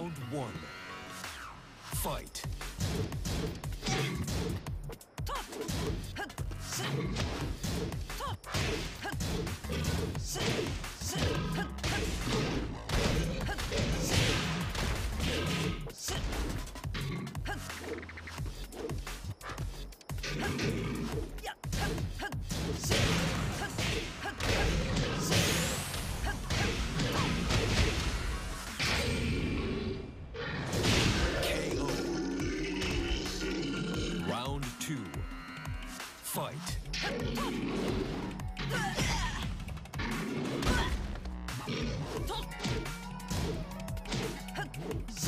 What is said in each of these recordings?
Round one. Fight.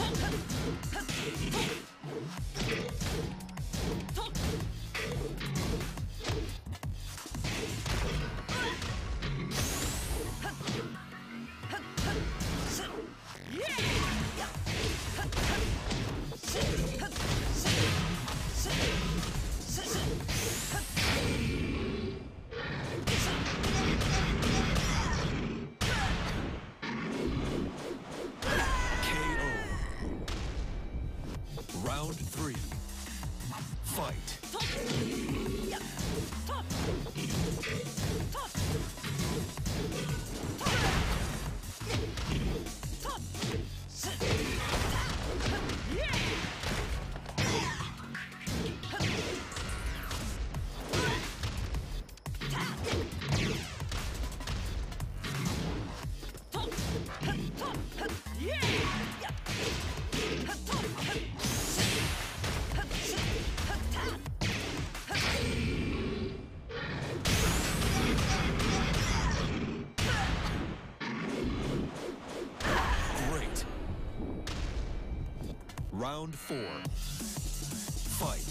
Thank you. Round three. Fight. Round four. Fight.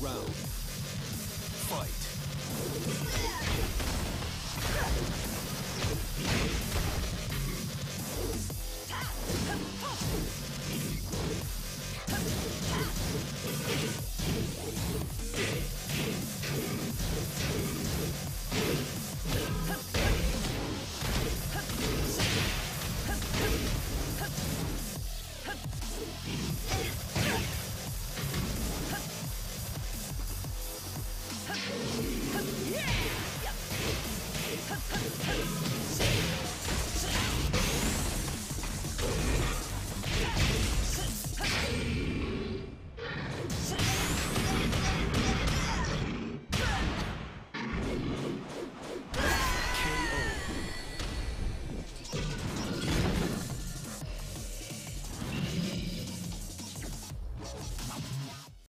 round. Fight.